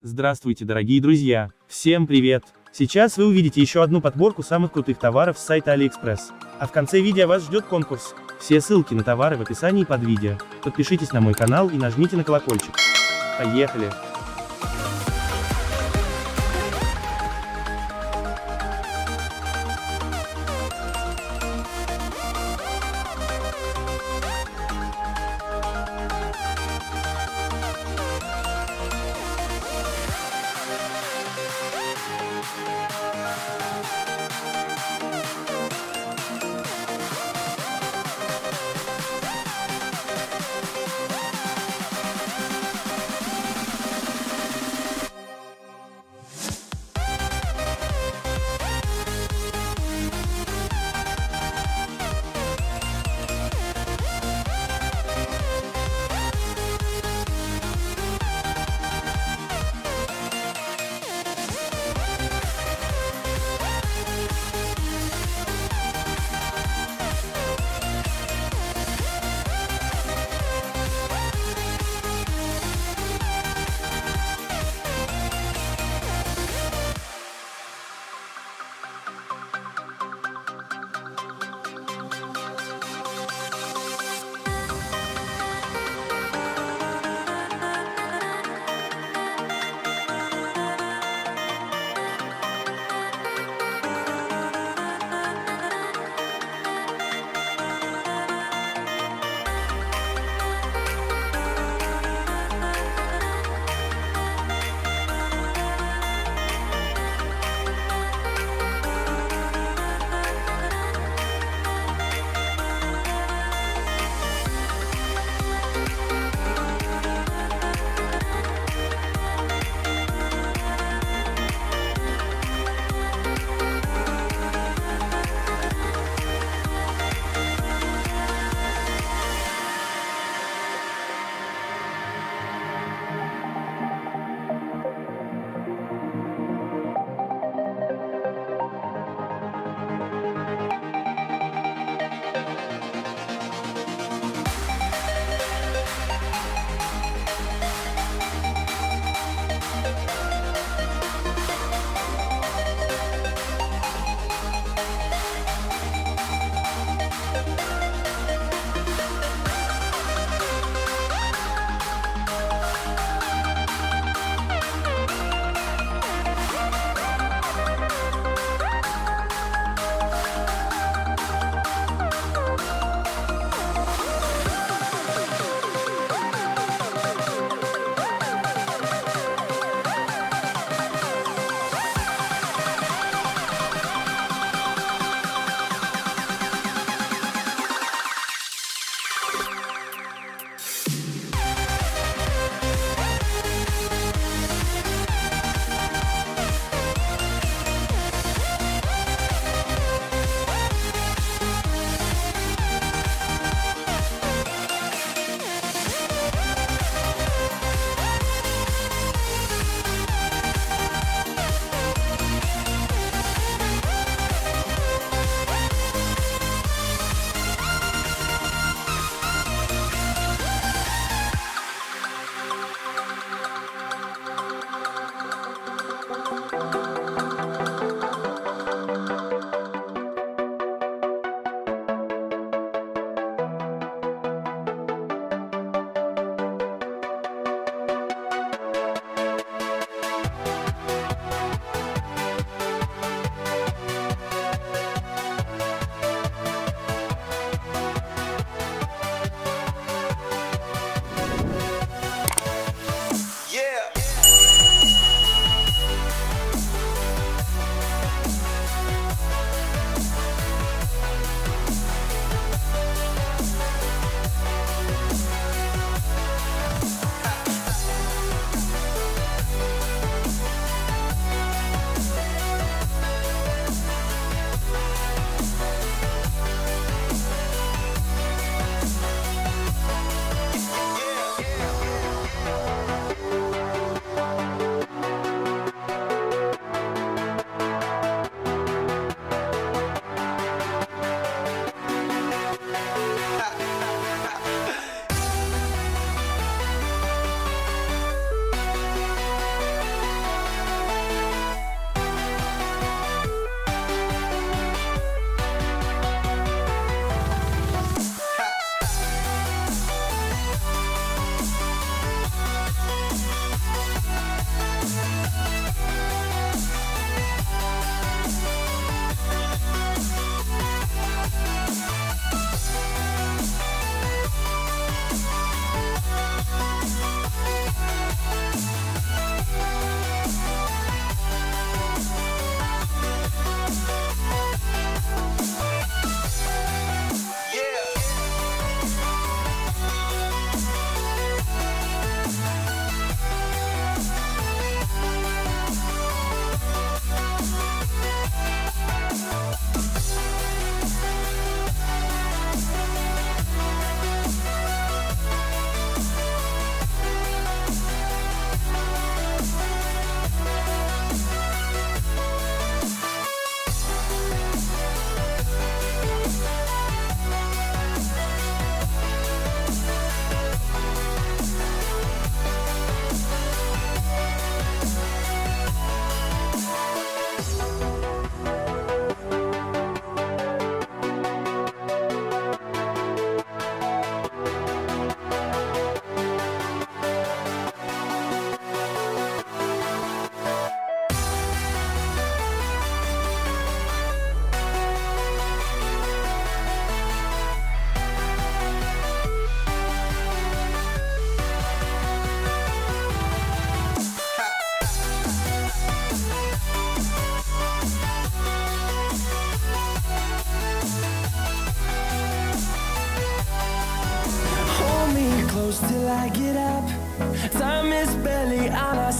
Здравствуйте, дорогие друзья! Всем привет! Сейчас вы увидите еще одну подборку самых крутых товаров с сайта AliExpress. А в конце видео вас ждет конкурс. Все ссылки на товары в описании под видео. Подпишитесь на мой канал и нажмите на колокольчик. Поехали!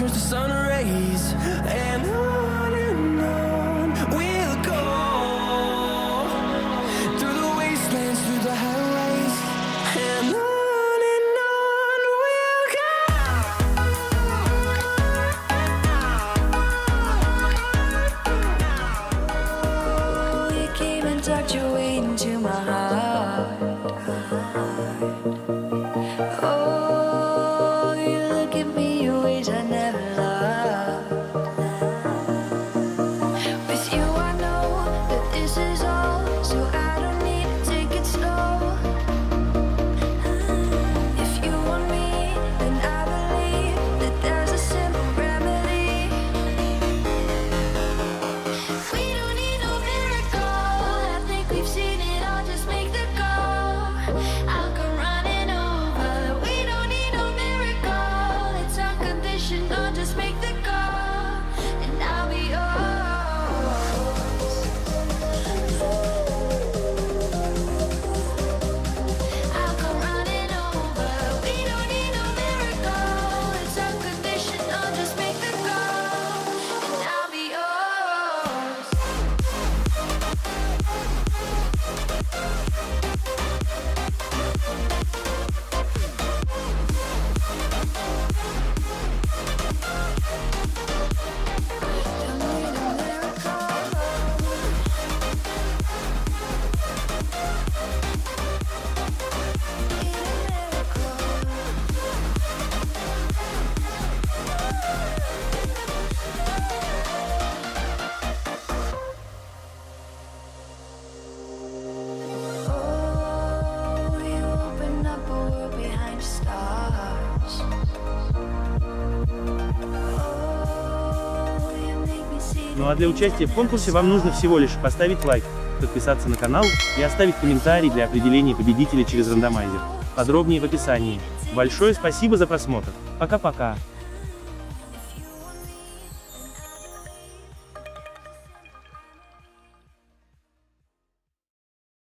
Through the sun rays and on and on we'll go. Through the wastelands through the highways and on Tucked you into my heart. Ну а для участия в конкурсе вам нужно всего лишь поставить лайк, подписаться на канал и оставить комментарий для определения победителя через рандомайзер. Подробнее в описании. Большое спасибо за просмотр. Пока-пока.